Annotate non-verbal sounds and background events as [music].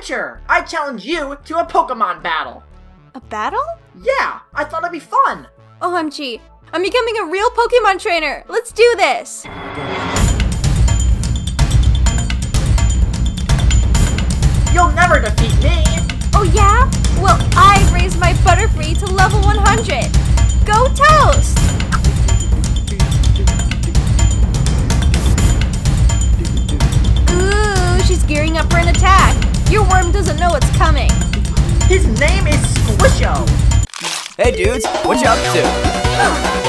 Witcher! I challenge you to a Pokemon battle! A battle? Yeah, I thought it'd be fun! OMG, I'm becoming a real Pokemon trainer! Let's do this! You'll never defeat me! Oh yeah? Well, I raised my Butterfree to level 100! Go Toast! Ooh, she's gearing up for an attack! Your worm doesn't know it's coming! His name is Squisho! Hey dudes, what you up to? [gasps] [gasps] [gasps]